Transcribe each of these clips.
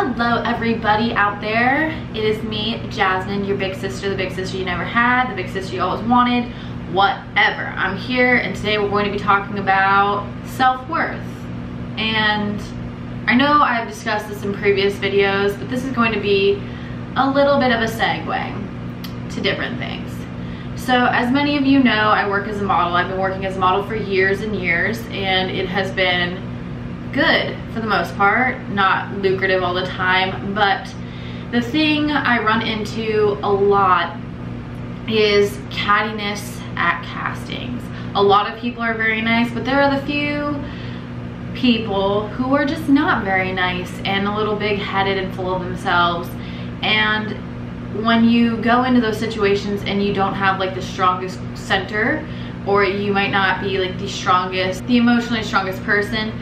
Hello everybody out there. It is me, Jasmine, your big sister, the big sister you never had, the big sister you always wanted, whatever. I'm here and today we're going to be talking about self-worth. And I know I've discussed this in previous videos, but this is going to be a little bit of a segue to different things. So as many of you know, I work as a model. I've been working as a model for years and years and it has been good for the most part, not lucrative all the time, but the thing I run into a lot is cattiness at castings. A lot of people are very nice, but there are the few people who are just not very nice and a little big-headed and full of themselves. And when you go into those situations and you don't have like the strongest center, or you might not be like the strongest, the emotionally strongest person,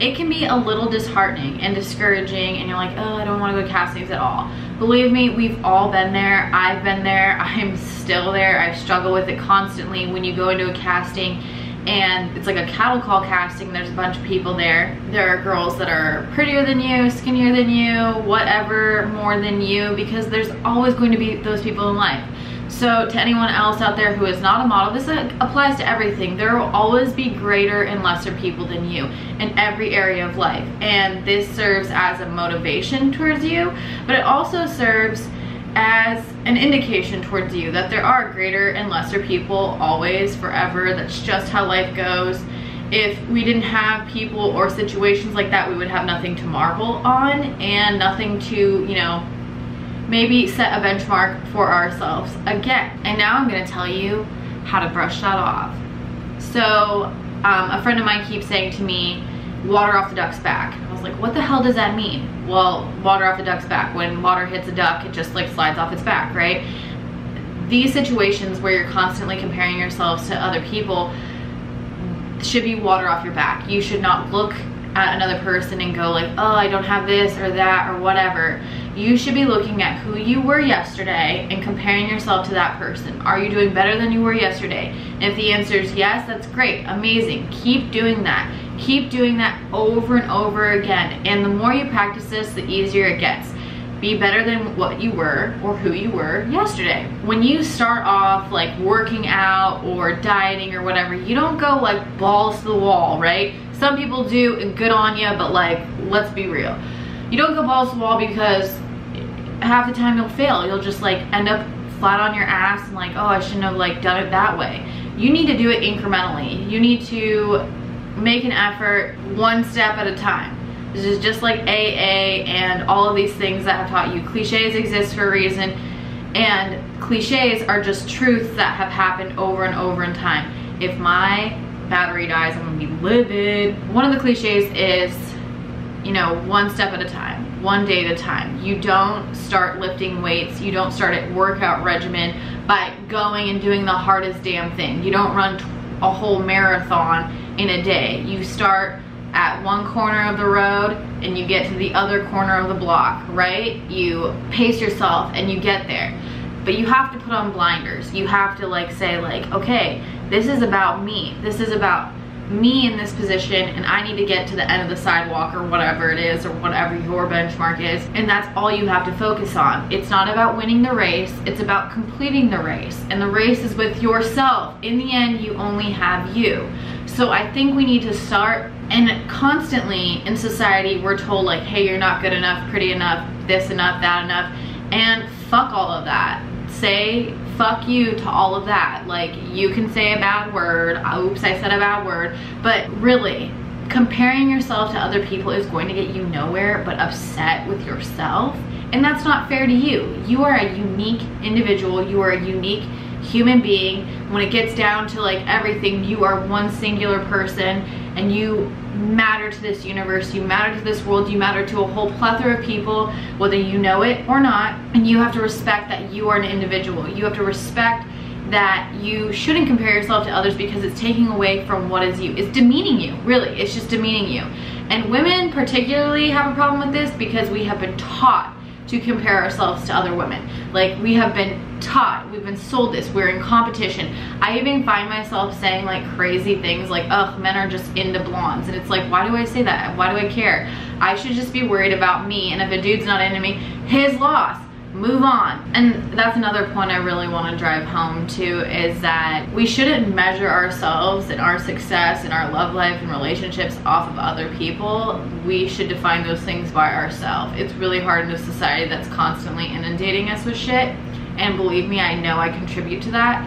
it can be a little disheartening and discouraging and you're like, oh, I don't want to go to castings at all. Believe me, we've all been there. I've been there. I'm still there. I struggle with it constantly when you go into a casting and it's like a cattle call casting. There's a bunch of people there. There are girls that are prettier than you, skinnier than you, whatever, more than you, because there's always going to be those people in life. So to anyone else out there who is not a model, this uh, applies to everything. There will always be greater and lesser people than you in every area of life. And this serves as a motivation towards you, but it also serves as an indication towards you that there are greater and lesser people always, forever. That's just how life goes. If we didn't have people or situations like that, we would have nothing to marvel on and nothing to, you know, maybe set a benchmark for ourselves again. And now I'm gonna tell you how to brush that off. So um, a friend of mine keeps saying to me, water off the duck's back. I was like, what the hell does that mean? Well, water off the duck's back. When water hits a duck, it just like slides off its back, right? These situations where you're constantly comparing yourselves to other people should be water off your back. You should not look at another person and go like, oh, I don't have this or that or whatever. You should be looking at who you were yesterday and comparing yourself to that person. Are you doing better than you were yesterday? And if the answer is yes, that's great, amazing. Keep doing that. Keep doing that over and over again. And the more you practice this, the easier it gets be better than what you were or who you were yesterday. When you start off like working out or dieting or whatever, you don't go like balls to the wall, right? Some people do and good on you, but like, let's be real. You don't go balls to the wall because half the time you'll fail. You'll just like end up flat on your ass and like, oh, I shouldn't have like done it that way. You need to do it incrementally. You need to make an effort one step at a time. This is just like AA and all of these things that have taught you. Cliches exist for a reason and cliches are just truths that have happened over and over in time. If my battery dies, I'm gonna be livid. One of the cliches is, you know, one step at a time, one day at a time. You don't start lifting weights, you don't start a workout regimen by going and doing the hardest damn thing. You don't run a whole marathon in a day. You start at one corner of the road and you get to the other corner of the block, right? You pace yourself and you get there. But you have to put on blinders. You have to like say like, okay, this is about me. This is about me in this position and I need to get to the end of the sidewalk or whatever it is or whatever your benchmark is and that's all you have to focus on. It's not about winning the race, it's about completing the race and the race is with yourself. In the end, you only have you. So I think we need to start and constantly in society we're told like, hey, you're not good enough, pretty enough, this enough, that enough and fuck all of that. Say fuck you to all of that. Like you can say a bad word, oops, I said a bad word, but really comparing yourself to other people is going to get you nowhere but upset with yourself. And that's not fair to you. You are a unique individual. You are a unique human being. When it gets down to like everything, you are one singular person and you matter to this universe, you matter to this world, you matter to a whole plethora of people, whether you know it or not, and you have to respect that you are an individual. You have to respect that you shouldn't compare yourself to others because it's taking away from what is you. It's demeaning you, really. It's just demeaning you. And women particularly have a problem with this because we have been taught to compare ourselves to other women. Like we have been taught, we've been sold this, we're in competition. I even find myself saying like crazy things like, ugh, men are just into blondes. And it's like, why do I say that? Why do I care? I should just be worried about me. And if a dude's not into me, his loss move on. And that's another point I really want to drive home to is that we shouldn't measure ourselves and our success and our love life and relationships off of other people. We should define those things by ourselves. It's really hard in a society that's constantly inundating us with shit. And believe me, I know I contribute to that.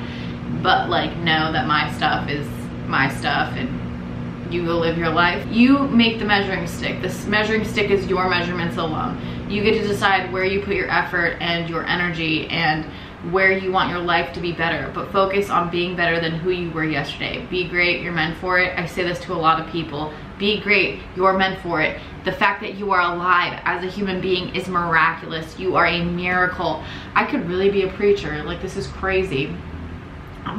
But like know that my stuff is my stuff and you go live your life. You make the measuring stick. This measuring stick is your measurements alone. You get to decide where you put your effort and your energy and where you want your life to be better, but focus on being better than who you were yesterday. Be great, you're meant for it. I say this to a lot of people. Be great, you're meant for it. The fact that you are alive as a human being is miraculous. You are a miracle. I could really be a preacher. Like, this is crazy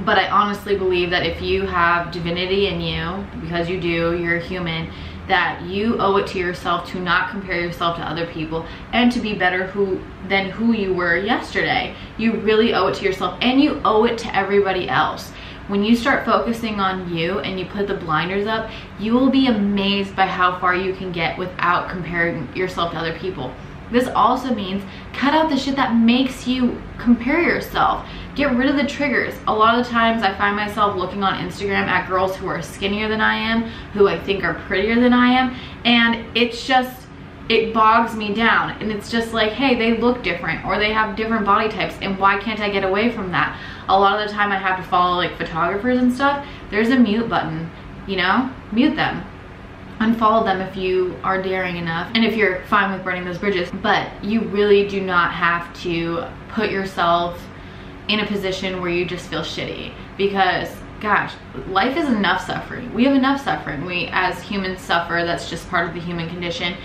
but I honestly believe that if you have divinity in you, because you do, you're a human, that you owe it to yourself to not compare yourself to other people and to be better who than who you were yesterday. You really owe it to yourself and you owe it to everybody else. When you start focusing on you and you put the blinders up, you will be amazed by how far you can get without comparing yourself to other people. This also means cut out the shit that makes you compare yourself. Get rid of the triggers. A lot of the times I find myself looking on Instagram at girls who are skinnier than I am, who I think are prettier than I am, and it's just, it bogs me down. And it's just like, hey, they look different or they have different body types and why can't I get away from that? A lot of the time I have to follow like photographers and stuff. There's a mute button, you know? Mute them unfollow them if you are daring enough and if you're fine with burning those bridges but you really do not have to put yourself in a position where you just feel shitty because gosh life is enough suffering. We have enough suffering. We as humans suffer. That's just part of the human condition.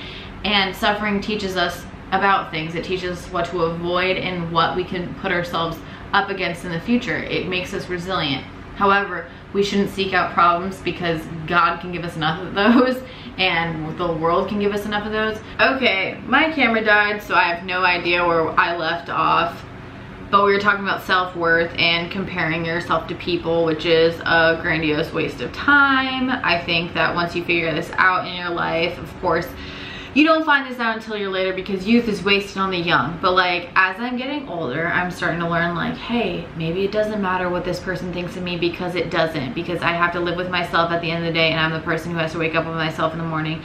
And suffering teaches us about things. It teaches us what to avoid and what we can put ourselves up against in the future. It makes us resilient. However we shouldn't seek out problems because God can give us enough of those and the world can give us enough of those. Okay, my camera died, so I have no idea where I left off. But we were talking about self-worth and comparing yourself to people, which is a grandiose waste of time. I think that once you figure this out in your life, of course, you don't find this out until you're later because youth is wasted on the young. But like, as I'm getting older, I'm starting to learn like, hey, maybe it doesn't matter what this person thinks of me because it doesn't. Because I have to live with myself at the end of the day and I'm the person who has to wake up with myself in the morning.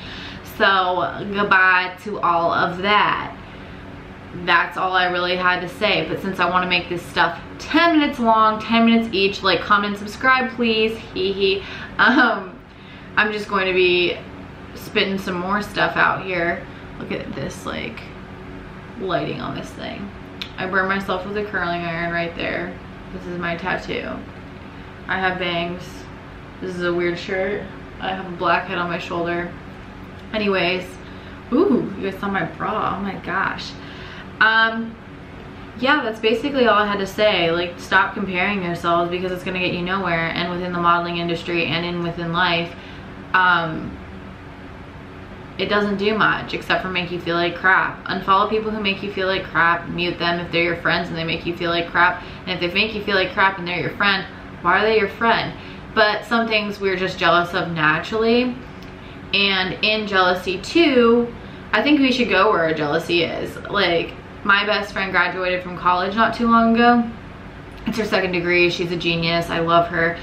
So goodbye to all of that. That's all I really had to say. But since I want to make this stuff 10 minutes long, 10 minutes each, like comment, subscribe, please. Hee hee. Um, I'm just going to be spitting some more stuff out here. Look at this like lighting on this thing. I burned myself with a curling iron right there. This is my tattoo. I have bangs. This is a weird shirt. I have a black head on my shoulder. Anyways, ooh, you guys saw my bra. Oh my gosh. Um, yeah, that's basically all I had to say. Like, stop comparing yourselves because it's gonna get you nowhere. And within the modeling industry and in within life, um, it doesn't do much except for make you feel like crap. Unfollow people who make you feel like crap, mute them if they're your friends and they make you feel like crap. And if they make you feel like crap and they're your friend, why are they your friend? But some things we're just jealous of naturally. And in jealousy too, I think we should go where our jealousy is. Like, my best friend graduated from college not too long ago. It's her second degree. She's a genius. I love her.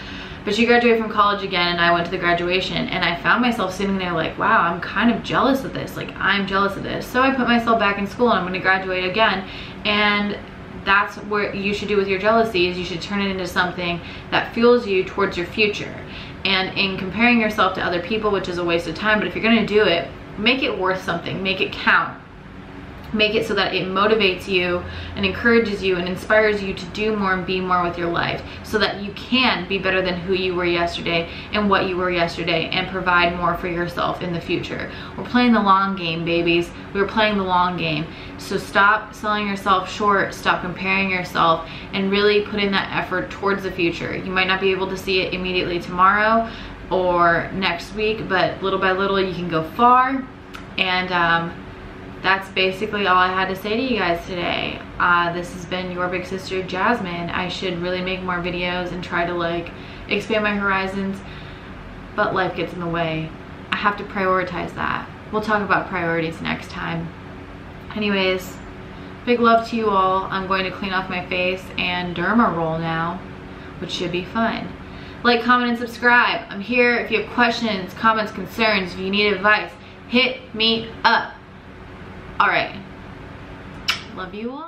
But she graduated from college again and I went to the graduation and I found myself sitting there like, wow, I'm kind of jealous of this. Like, I'm jealous of this. So I put myself back in school and I'm gonna graduate again. And that's what you should do with your jealousy is you should turn it into something that fuels you towards your future. And in comparing yourself to other people, which is a waste of time, but if you're gonna do it, make it worth something, make it count make it so that it motivates you and encourages you and inspires you to do more and be more with your life so that you can be better than who you were yesterday and what you were yesterday and provide more for yourself in the future. We're playing the long game, babies. We're playing the long game. So stop selling yourself short, stop comparing yourself, and really put in that effort towards the future. You might not be able to see it immediately tomorrow or next week, but little by little you can go far. And um, that's basically all I had to say to you guys today. Uh, this has been your big sister, Jasmine. I should really make more videos and try to like expand my horizons, but life gets in the way. I have to prioritize that. We'll talk about priorities next time. Anyways, big love to you all. I'm going to clean off my face and derma roll now, which should be fun. Like, comment, and subscribe. I'm here if you have questions, comments, concerns, if you need advice, hit me up. All right. Love you all.